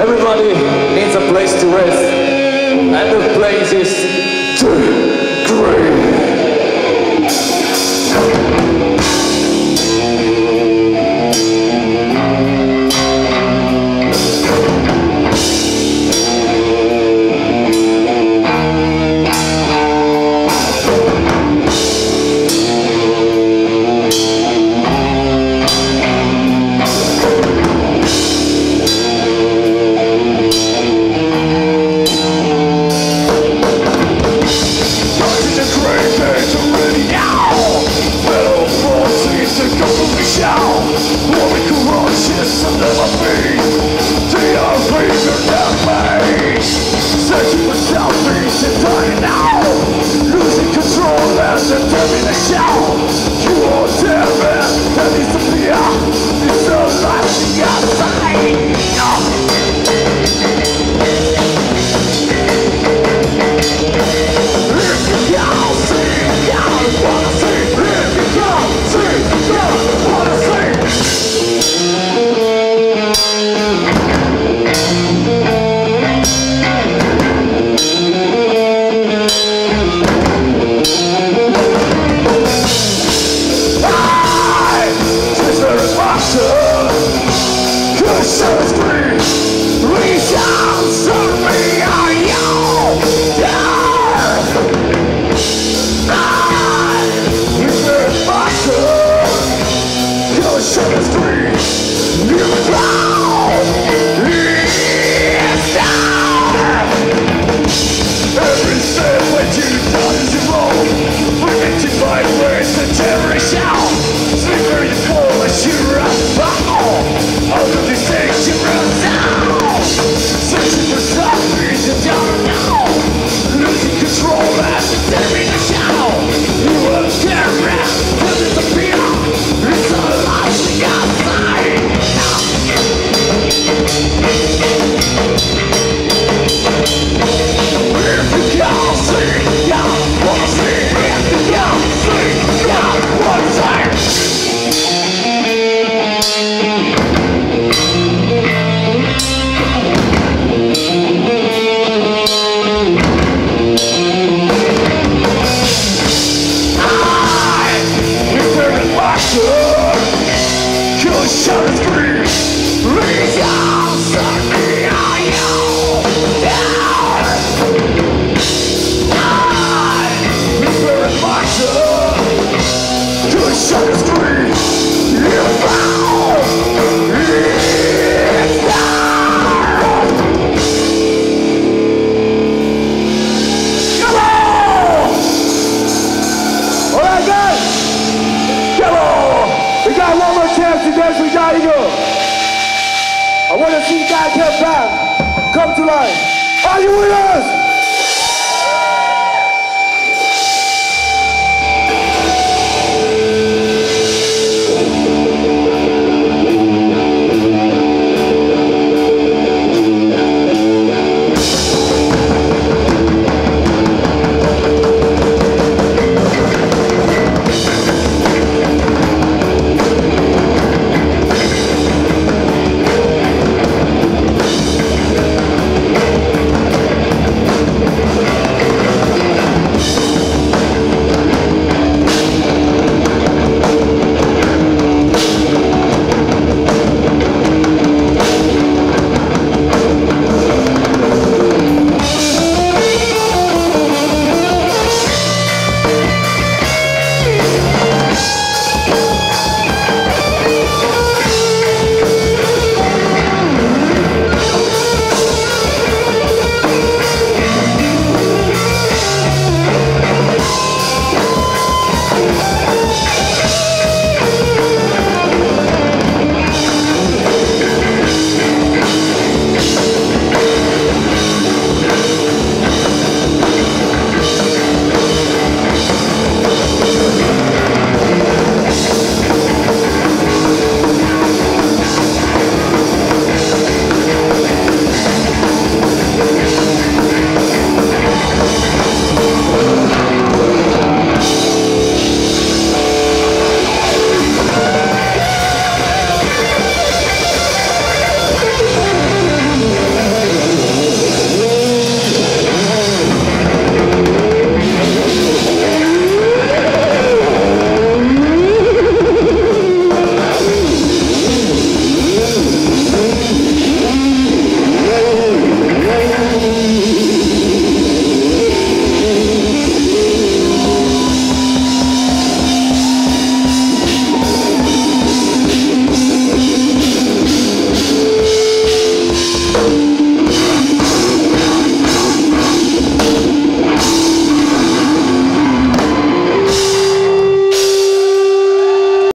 Everybody needs a place to rest, and the place is Alright I want to see guys come back. Come to life. Are you with us?